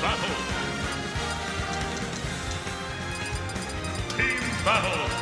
battle. Team battle.